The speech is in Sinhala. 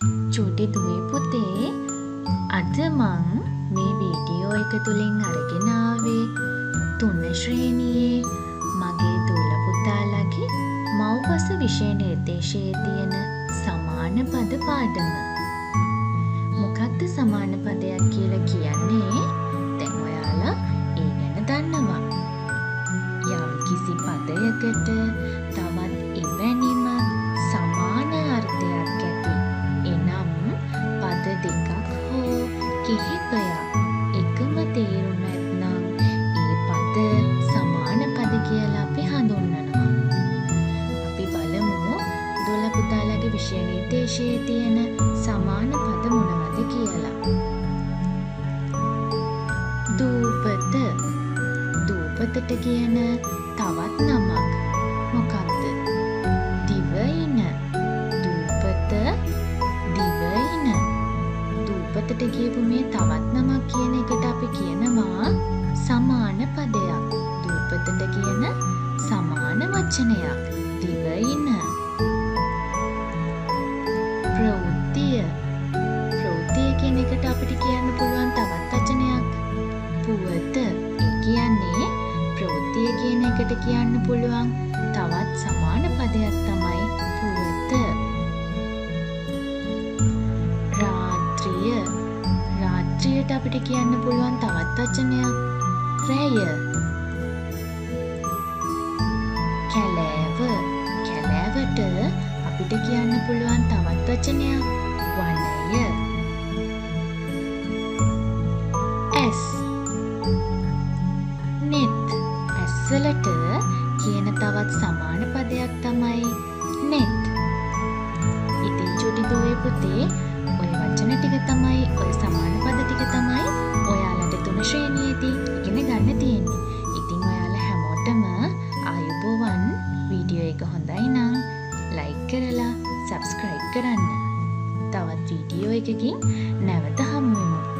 චූටි දුවේ පුතේ අද මං මේ වීඩියෝ එක තුළින් අරගෙන ආවේ තුන ශ්‍රේණියේ මගේ දූල පුතාලගේ මව්බස විෂය නිර්දේශයේ තියෙන සමාන පද පාඩම. කිහිපයක් එකම තේරුම ඇත්නම් ඒ පද සමාන පද කියලා අපි හඳුන්වනවා. අපි බලමු දොළ පුතාලගේ විෂය නිර්දේශයේ තියෙන සමාන පද මොනවද කියලා. දූපත දූපතට කියන තවත් නමක් දූපතට කියපු මේ තවත් නමක් කියන එකට අපි කියනවා සමාන පදයක්. දූපතට කියන සමාන වචනයක්. දිවයින ප්‍රවෘත්තිය ප්‍රවෘත්තිය කියන එකට අපිට කියන්න පුළුවන් තවත් වචනයක් පුවත. ඒ කියන්නේ ප්‍රවෘත්තිය කියන එකට කියන්න පුළුවන් තවත් සමාන පදයක් තමයි රාත්‍රියට අපිට කියන්න පුළුවන් තවත් වචනයක් රැය. කැලෑව කැලෑවට අපිට කියන්න පුළුවන් තවත් වචනයක් වනය. ඇස් නෙත් ඇස්වලට කියන තවත් සමාන පදයක් තමයි නෙත්. ඉතින් චුටි දුවේ පුතේ ඔය වචන ටික තමයි ශ්‍රේණියේදී ඉගෙන ගන්න තියෙන්නේ. ඉතින් ඔයාලා හැමෝටම ආයුබෝවන් වීඩියෝ එක හොඳයි නම් ලයික් කරලා සබස්ක්‍රයිබ් කරන්න. තවත් වීඩියෝ එකකින් නැවත හමුවෙමු.